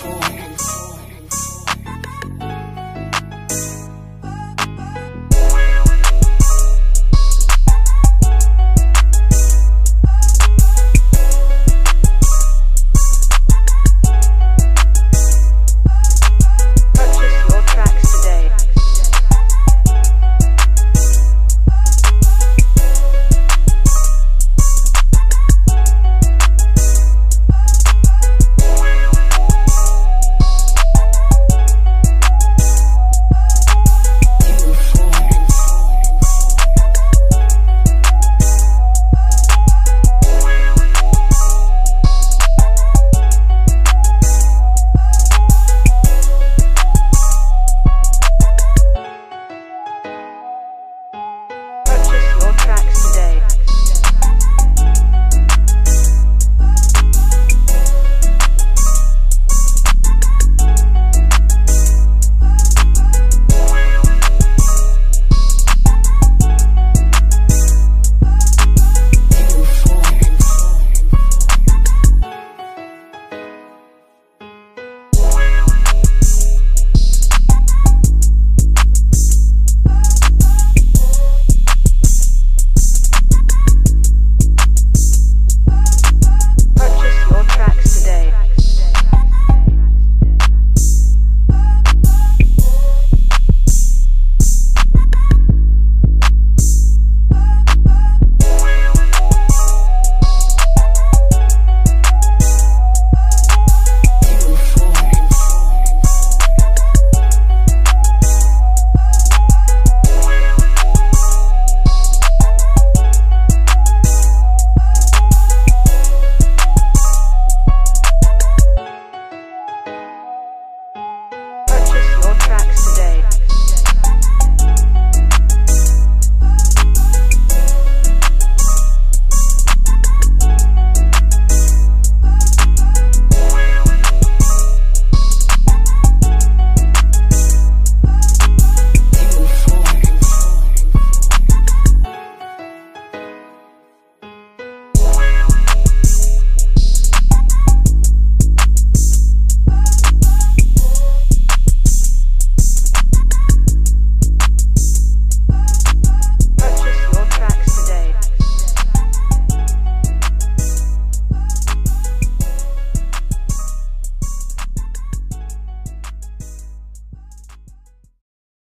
for you.